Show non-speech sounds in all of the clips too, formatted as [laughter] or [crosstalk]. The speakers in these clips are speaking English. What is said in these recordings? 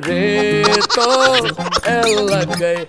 Reto, ela ganha.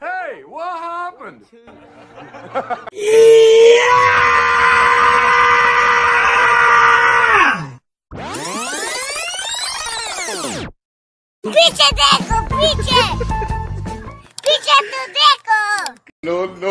hey, what happened? yeah! Picha deco, picha! Picha deco! No, no.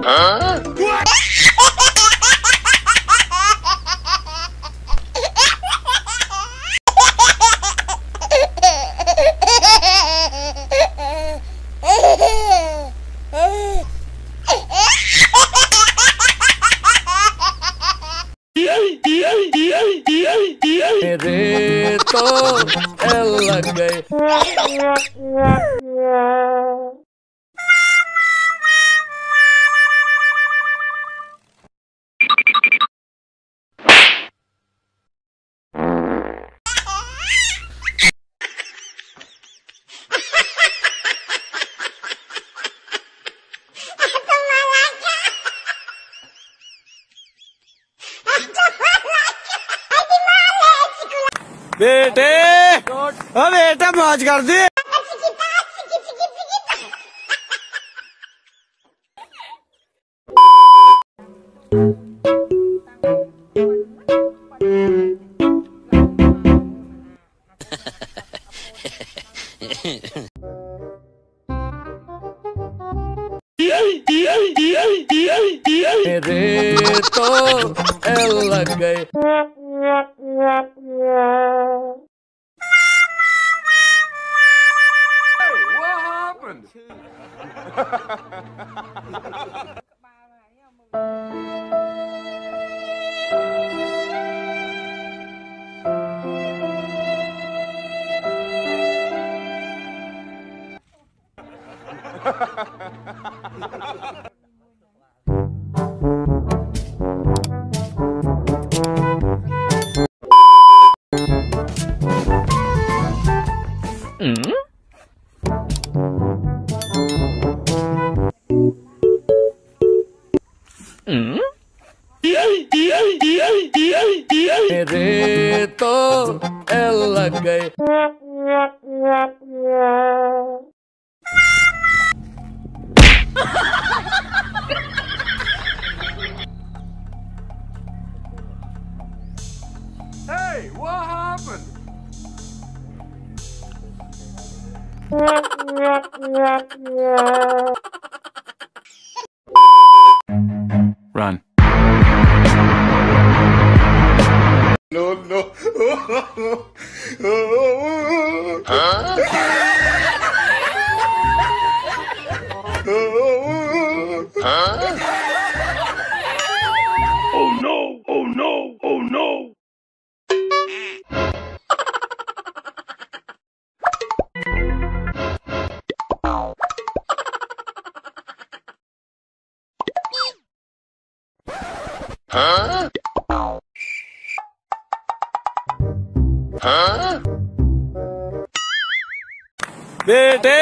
Huh? Reto. बेटे ओ बेटा मौज कर दी मेरे chứ Ha ha ha ha ha! happened? मेरे तो L लग गए Hey, what happened? [laughs] Run. Oh [laughs] ਬੇਟੇ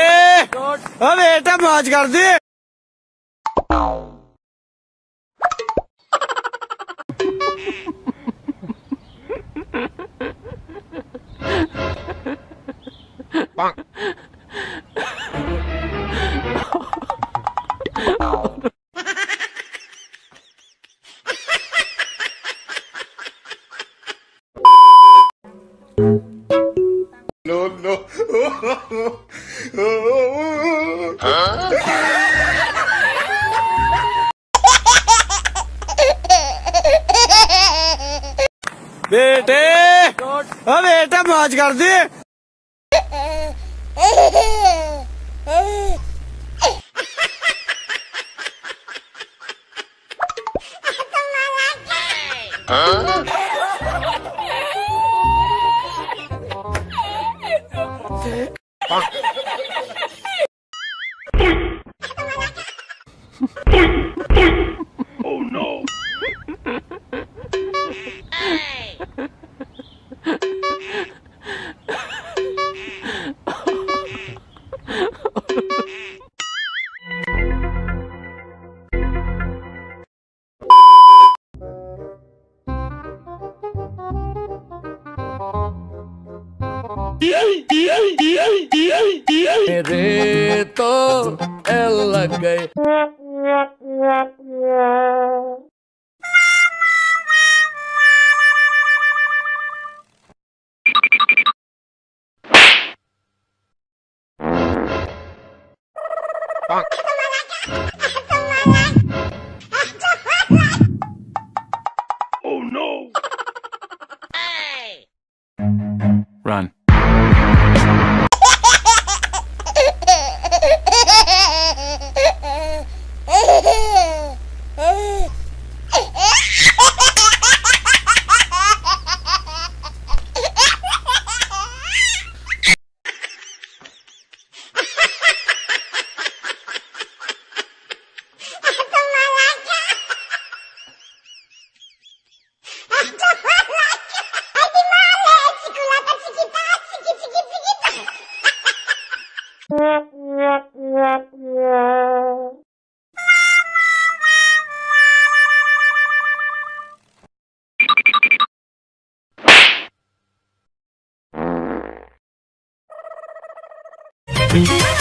ਆ ਬੇਟਾ ਮਾਜ ਕਰਦੇ Bonk. ओ बेटा मौज कर दे हाँ? मेरे तो एल लग गए Oh Thank you.